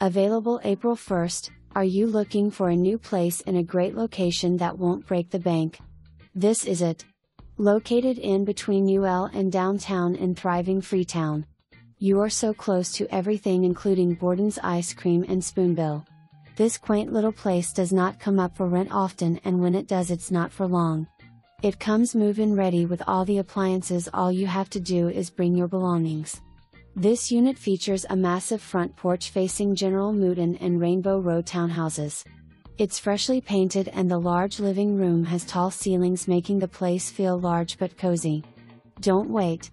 Available April 1st, are you looking for a new place in a great location that won't break the bank? This is it. Located in between UL and downtown in thriving Freetown. You are so close to everything including Borden's ice cream and Spoonbill. This quaint little place does not come up for rent often and when it does it's not for long. It comes move-in ready with all the appliances all you have to do is bring your belongings. This unit features a massive front porch facing General Mouton and Rainbow Row townhouses. It's freshly painted and the large living room has tall ceilings making the place feel large but cozy. Don't wait,